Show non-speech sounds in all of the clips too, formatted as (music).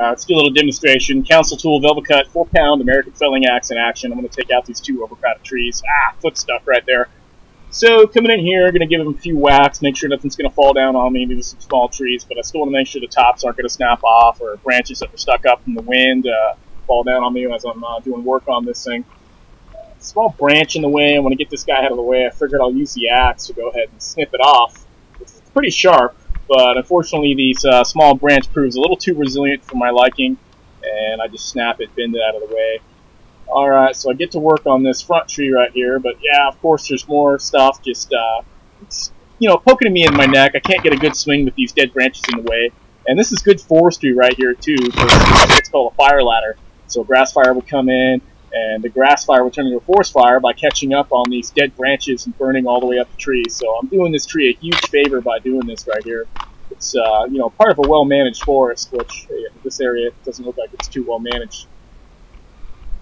Uh, let's do a little demonstration. Council tool, Velvicut, 4 pound American felling axe in action. I'm going to take out these two overcrowded trees. Ah, foot stuck right there. So coming in here, I'm going to give them a few whacks, make sure nothing's going to fall down on me. These are some small trees, but I still want to make sure the tops aren't going to snap off or branches that were stuck up in the wind uh, fall down on me as I'm uh, doing work on this thing. small branch in the way. I want to get this guy out of the way. I figured I'll use the axe to go ahead and snip it off. It's pretty sharp, but unfortunately these uh, small branch proves a little too resilient for my liking, and I just snap it, bend it out of the way. Alright, so I get to work on this front tree right here, but yeah, of course there's more stuff just, uh, you know, poking me in my neck. I can't get a good swing with these dead branches in the way. And this is good forestry right here, too, it's called a fire ladder. So a grass fire would come in, and the grass fire would turn into a forest fire by catching up on these dead branches and burning all the way up the tree. So I'm doing this tree a huge favor by doing this right here. It's, uh, you know, part of a well-managed forest, which this area doesn't look like it's too well-managed.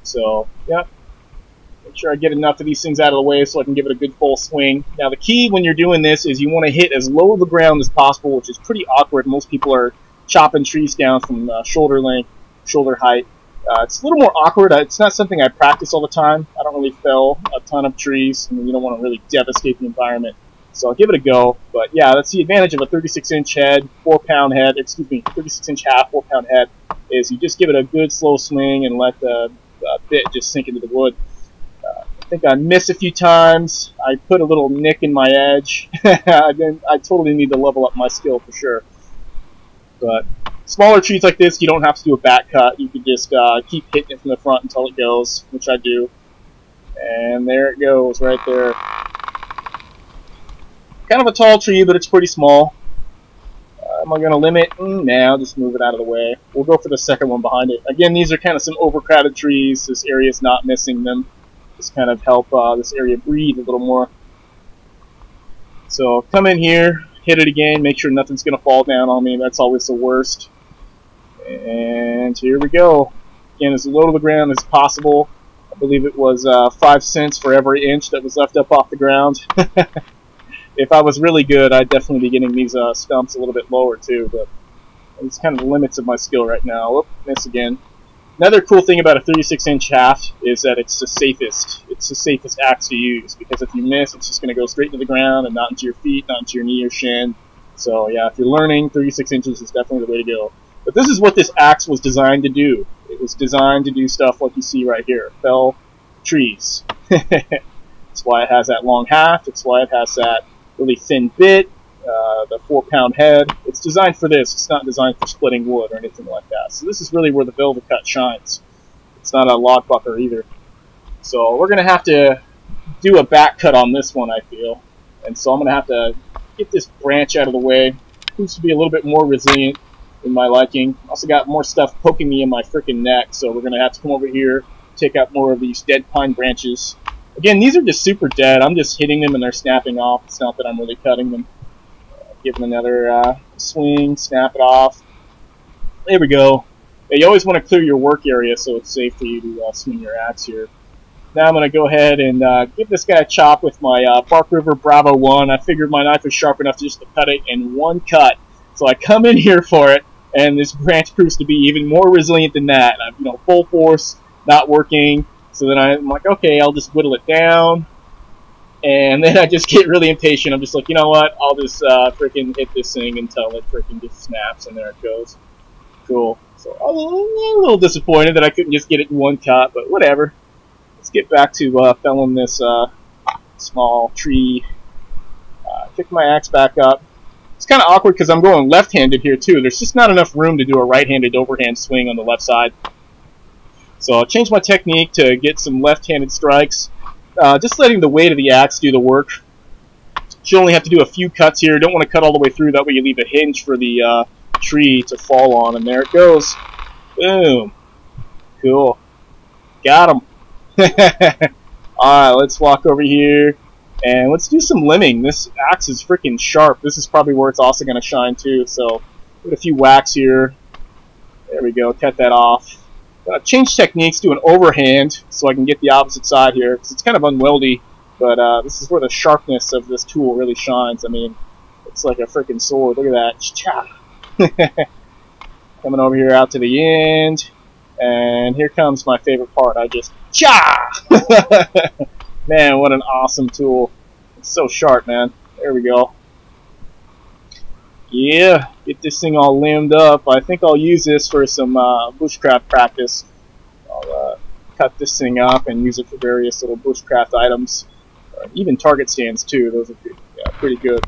So, yeah. Make sure I get enough of these things out of the way so I can give it a good full swing. Now, the key when you're doing this is you want to hit as low to the ground as possible, which is pretty awkward. Most people are chopping trees down from uh, shoulder length, shoulder height. Uh, it's a little more awkward. It's not something I practice all the time. I don't really fell a ton of trees, and you don't want to really devastate the environment. So I'll give it a go. But yeah, that's the advantage of a 36 inch head, 4 pound head, excuse me, 36 inch half, 4 pound head, is you just give it a good slow swing and let the bit just sink into the wood. Uh, I think I missed a few times. I put a little nick in my edge. (laughs) I, I totally need to level up my skill for sure. But smaller trees like this, you don't have to do a back cut. You can just uh, keep hitting it from the front until it goes, which I do. And there it goes, right there. Kind of a tall tree, but it's pretty small. Am I going to limit? Mm, nah, just move it out of the way. We'll go for the second one behind it. Again, these are kind of some overcrowded trees. This area is not missing them. Just kind of help uh, this area breathe a little more. So come in here, hit it again, make sure nothing's going to fall down on me. That's always the worst. And here we go. Again, as low to the ground as possible. I believe it was uh, 5 cents for every inch that was left up off the ground. (laughs) if I was really good, I'd definitely be getting these uh, stumps a little bit lower too, but it's kind of the limits of my skill right now. Whoop, miss again. Another cool thing about a 36 inch shaft is that it's the safest. It's the safest axe to use because if you miss, it's just going to go straight into the ground and not into your feet, not into your knee or shin. So yeah, if you're learning, 36 inches is definitely the way to go. But this is what this axe was designed to do. It was designed to do stuff like you see right here. Fell trees. (laughs) That's why it has that long haft. It's why it has that really thin bit, uh, the four pound head. It's designed for this. It's not designed for splitting wood or anything like that. So this is really where the Velvicut shines. It's not a log bucker either. So we're going to have to do a back cut on this one, I feel. And so I'm going to have to get this branch out of the way. Seems to be a little bit more resilient in my liking. Also got more stuff poking me in my freaking neck, so we're going to have to come over here, take out more of these dead pine branches, Again, these are just super dead. I'm just hitting them and they're snapping off. It's not that I'm really cutting them. Give them another uh, swing, snap it off. There we go. Yeah, you always want to clear your work area so it's safe for you to uh, swing your axe here. Now I'm going to go ahead and uh, give this guy a chop with my uh, Bark River Bravo 1. I figured my knife was sharp enough just to cut it in one cut. So I come in here for it, and this branch proves to be even more resilient than that. I'm, you know, full force, not working, so then I'm like, okay, I'll just whittle it down. And then I just get really impatient. I'm just like, you know what? I'll just uh, freaking hit this thing until it freaking just snaps, and there it goes. Cool. So I was a little disappointed that I couldn't just get it in one cut, but whatever. Let's get back to uh, felling this uh, small tree. Uh, pick my axe back up. It's kind of awkward because I'm going left-handed here too. There's just not enough room to do a right-handed overhand swing on the left side. So I'll change my technique to get some left-handed strikes. Uh, just letting the weight of the axe do the work. You only have to do a few cuts here. Don't want to cut all the way through. That way you leave a hinge for the uh, tree to fall on. And there it goes. Boom. Cool. Got him. (laughs) Alright, let's walk over here. And let's do some limbing. This axe is freaking sharp. This is probably where it's also going to shine too. So, put a few whacks here. There we go. Cut that off uh, change techniques to an overhand so I can get the opposite side here because it's kind of unwieldy but uh, this is where the sharpness of this tool really shines I mean it's like a freaking sword look at that Cha. (laughs) Coming over here out to the end. And here comes my favorite part. I just, cha! (laughs) man, what an awesome tool. It's so sharp, man. There we go. Yeah, get this thing all limbed up. I think I'll use this for some uh, bushcraft practice. I'll uh, cut this thing up and use it for various little bushcraft items. Uh, even target stands too. Those are pretty, yeah, pretty good.